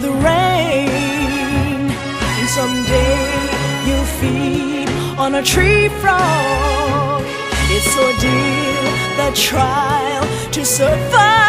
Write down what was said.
The rain, and someday you'll feed on a tree frog. It's ordeal, the trial to survive